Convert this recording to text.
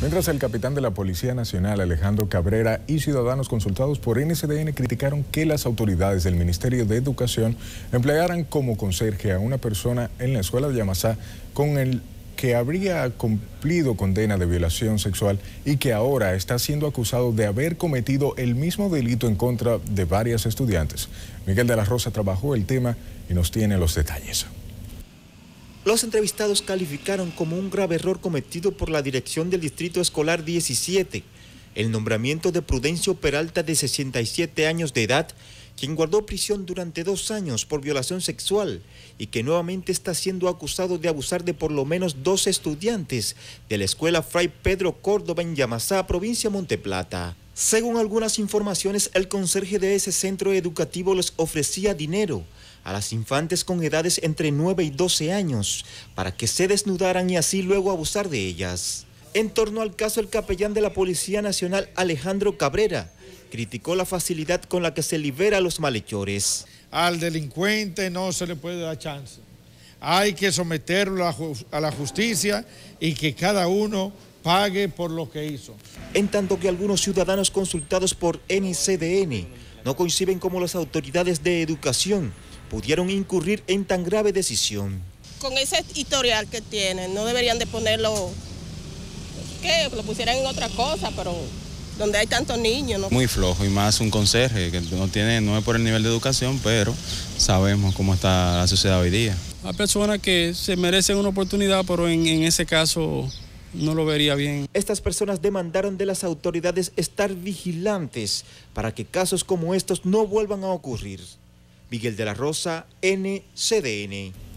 Mientras el capitán de la Policía Nacional, Alejandro Cabrera, y ciudadanos consultados por NCDN criticaron que las autoridades del Ministerio de Educación emplearan como conserje a una persona en la escuela de Yamasá con el que habría cumplido condena de violación sexual y que ahora está siendo acusado de haber cometido el mismo delito en contra de varias estudiantes. Miguel de la Rosa trabajó el tema y nos tiene los detalles. Los entrevistados calificaron como un grave error cometido por la dirección del Distrito Escolar 17 el nombramiento de Prudencio Peralta de 67 años de edad, quien guardó prisión durante dos años por violación sexual y que nuevamente está siendo acusado de abusar de por lo menos dos estudiantes de la escuela Fray Pedro Córdoba en Yamasá, provincia Monteplata. Según algunas informaciones, el conserje de ese centro educativo les ofrecía dinero a las infantes con edades entre 9 y 12 años para que se desnudaran y así luego abusar de ellas. En torno al caso, el capellán de la Policía Nacional, Alejandro Cabrera, criticó la facilidad con la que se libera a los malhechores. Al delincuente no se le puede dar chance. Hay que someterlo a la justicia y que cada uno pague por lo que hizo. En tanto que algunos ciudadanos consultados por NCDN no coinciden como las autoridades de educación pudieron incurrir en tan grave decisión. Con ese historial que tienen, no deberían de ponerlo, que lo pusieran en otra cosa, pero donde hay tantos niños. ¿no? Muy flojo y más un conserje que no tiene, no es por el nivel de educación, pero sabemos cómo está la sociedad hoy día. Hay personas que se merecen una oportunidad, pero en, en ese caso no lo vería bien. Estas personas demandaron de las autoridades estar vigilantes para que casos como estos no vuelvan a ocurrir. Miguel de la Rosa, NCDN.